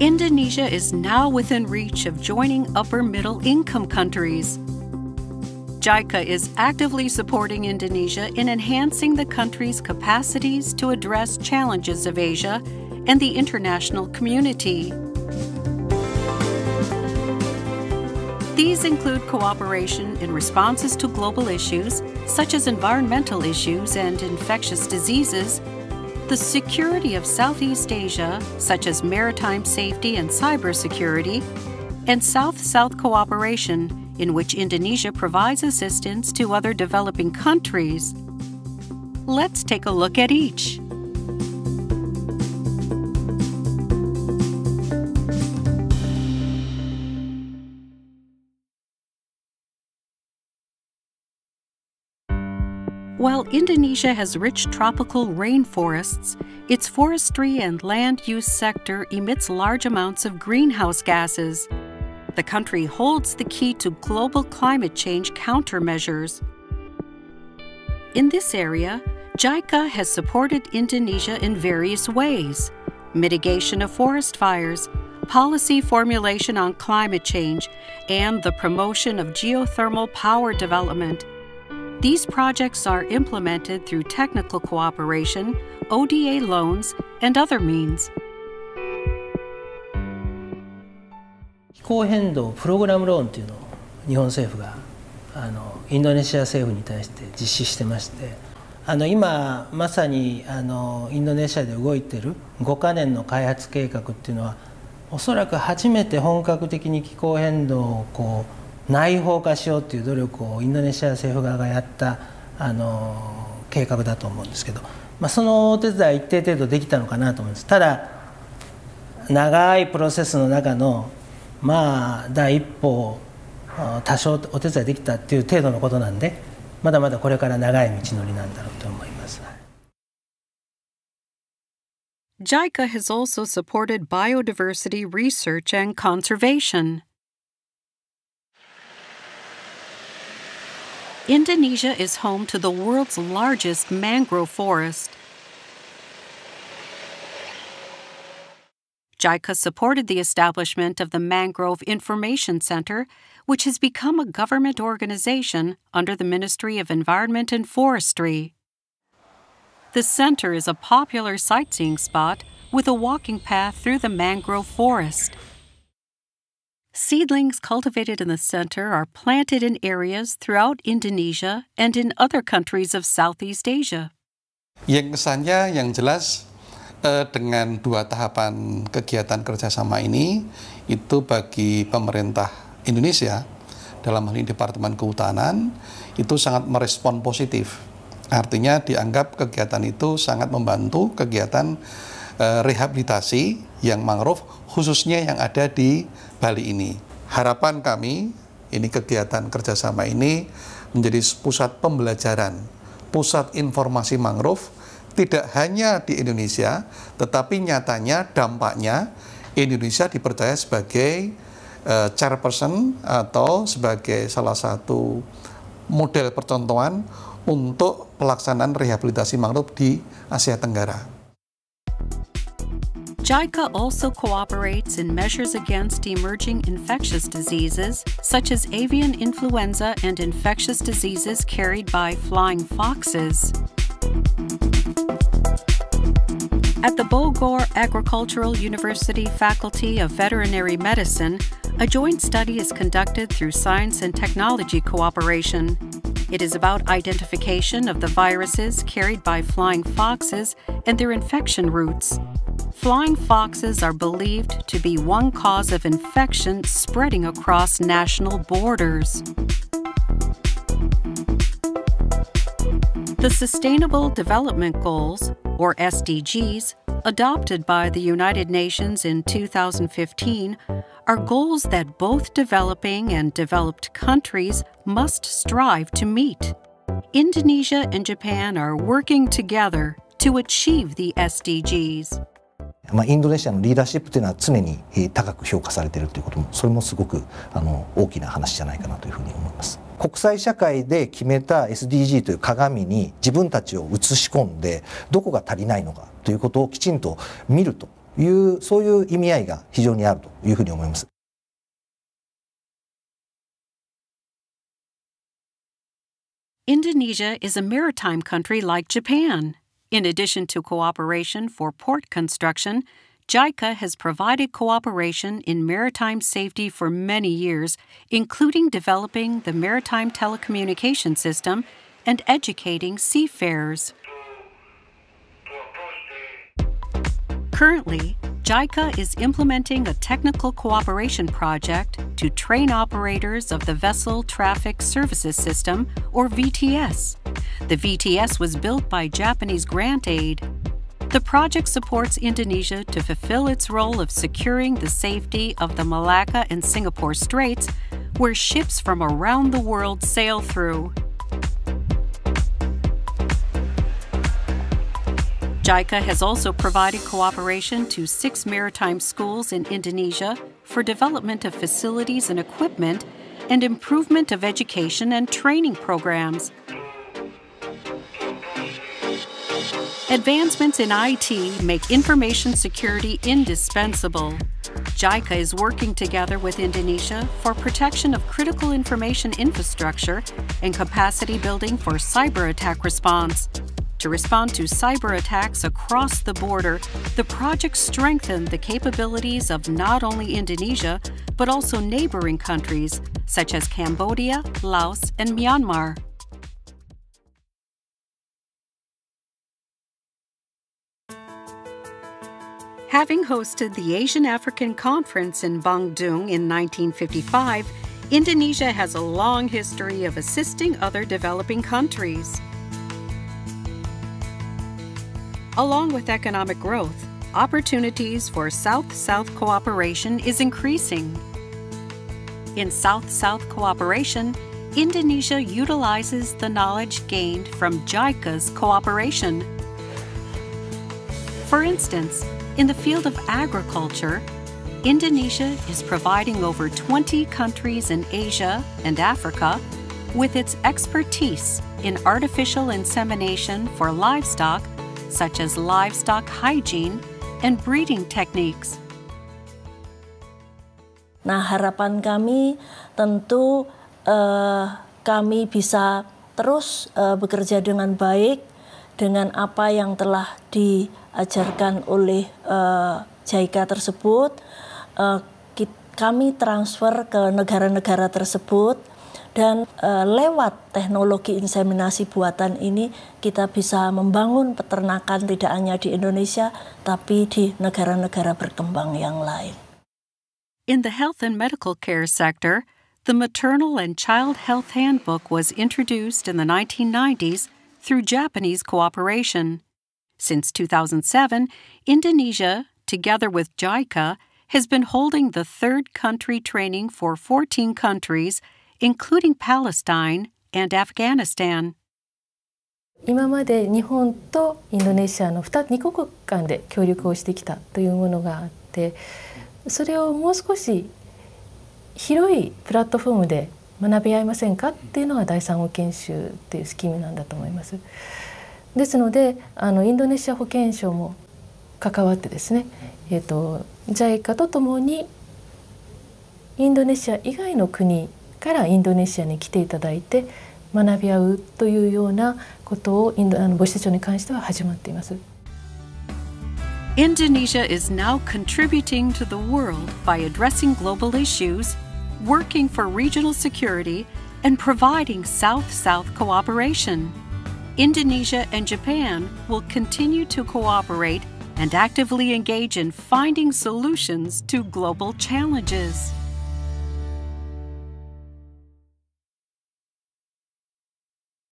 Indonesia is now within reach of joining upper middle income countries. JICA is actively supporting Indonesia in enhancing the country's capacities to address challenges of Asia and the international community. These include cooperation in responses to global issues, such as environmental issues and infectious diseases, the security of Southeast Asia, such as maritime safety and cybersecurity, and South South cooperation, in which Indonesia provides assistance to other developing countries. Let's take a look at each. While Indonesia has rich tropical rainforests, its forestry and land use sector emits large amounts of greenhouse gases. The country holds the key to global climate change countermeasures. In this area, JICA has supported Indonesia in various ways mitigation of forest fires, policy formulation on climate change, and the promotion of geothermal power development. These projects are implemented through technical cooperation, ODA loans, and other means. 気候変動プログラムローンというのを日本政府があのインドネシア政府に対して実施してましてあの今まさにあのインドネシアで動いている5か年の開発計画っていうのはおそらく初めて本格的に気候変動をこう内包化しようという努力をインドネシア政府側がやったあの計画だと思うんですけど、まあ、そのお手伝い一定程度できたのかなと思いますただ長いプロセスの中のまあ第一歩多少お手伝いできたっていう程度のことなんでまだまだこれから長い道のりなんだろうと思います。JICA has also supported biodiversity research and conservation. Indonesia is home to the world's largest mangrove forest. JICA supported the establishment of the Mangrove Information Center, which has become a government organization under the Ministry of Environment and Forestry. The center is a popular sightseeing spot with a walking path through the mangrove forest. Seedlings cultivated in the center are planted in areas throughout Indonesia and in other countries of Southeast Asia. Yang kesannya yang jelas eh, dengan dua tahapan kegiatan kerjasama ini itu bagi pemerintah Indonesia dalam hal ini Departemen Kehutanan itu sangat merespon positif. Artinya dianggap kegiatan itu sangat membantu kegiatan eh, rehabilitasi yang mangrove khususnya yang ada di Bali ini. Harapan kami, ini kegiatan kerjasama ini menjadi pusat pembelajaran, pusat informasi mangrove, tidak hanya di Indonesia, tetapi nyatanya dampaknya Indonesia dipercaya sebagai uh, chairperson atau sebagai salah satu model percontohan untuk pelaksanaan rehabilitasi mangrove di Asia Tenggara. JICA also cooperates in measures against emerging infectious diseases, such as avian influenza and infectious diseases carried by flying foxes. At the Bogor Agricultural University Faculty of Veterinary Medicine, a joint study is conducted through science and technology cooperation. It is about identification of the viruses carried by flying foxes and their infection routes. Flying foxes are believed to be one cause of infection spreading across national borders. The Sustainable Development Goals, or SDGs, adopted by the United Nations in 2015, are goals that both developing and developed countries must strive to meet. Indonesia and Japan are working together to achieve the SDGs. まあ、インドネシアのリーダーシップというのは常に高く評価されているということもそれもすごくあの大きな話じゃないかなというふうに思います。国際社会で決めた SDG という鏡に自分たちを映し込んでどこが足りないのかということをきちんと見るというそういう意味合いが非常にあるというふうに思います。Indonesia is a maritime country like Japan. In addition to cooperation for port construction, JICA has provided cooperation in maritime safety for many years, including developing the maritime telecommunication system and educating seafarers. Currently, JICA is implementing a technical cooperation project to train operators of the Vessel Traffic Services System, or VTS. The VTS was built by Japanese grant aid. The project supports Indonesia to fulfill its role of securing the safety of the Malacca and Singapore Straits, where ships from around the world sail through. JICA has also provided cooperation to six maritime schools in Indonesia for development of facilities and equipment and improvement of education and training programs. Advancements in IT make information security indispensable. JICA is working together with Indonesia for protection of critical information infrastructure and capacity building for cyber attack response. To respond to cyber attacks across the border, the project strengthened the capabilities of not only Indonesia, but also neighboring countries such as Cambodia, Laos, and Myanmar. Having hosted the Asian African Conference in Bandung in 1955, Indonesia has a long history of assisting other developing countries. Along with economic growth, opportunities for South-South cooperation is increasing. In South-South cooperation, Indonesia utilizes the knowledge gained from JICA's cooperation. For instance, in the field of agriculture, Indonesia is providing over 20 countries in Asia and Africa with its expertise in artificial insemination for livestock such as livestock hygiene and breeding techniques. Nah, harapan kami tentu uh, kami bisa terus uh, bekerja dengan baik dengan apa yang telah diajarkan oleh uh, JICA tersebut. Kami transfer ke negara-negara tersebut dan uh, lewat teknologi inseminasi buatan ini kita bisa membangun peternakan tidak hanya di Indonesia tapi di negara-negara berkembang yang lain. In the health and medical care sector, the Maternal and Child Health Handbook was introduced in the 1990s through Japanese cooperation. Since 2007, Indonesia, together with JICA, has been holding the third country training for 14 countries including Palestine and Afghanistan. 今まで日本とインドネシアの 2, 2国間で協力をしてきたというものがあってそれをもう少し広いプラットフォームで学び合いませんかっていうのが第三保健修っていうスキームなんだと思います。ですのであのインドネシア保健省も関わってですね、えーと、と JICA とともにインドネシア以外の国からインドネシアに来ていただいて学び合うというようなことをインドあの母子手帳に関しては始まっています。Indonesia is now contributing to the world by addressing global issues, working for regional security, and providing South South cooperation. Indonesia and Japan will continue to cooperate and actively engage in finding solutions to global challenges.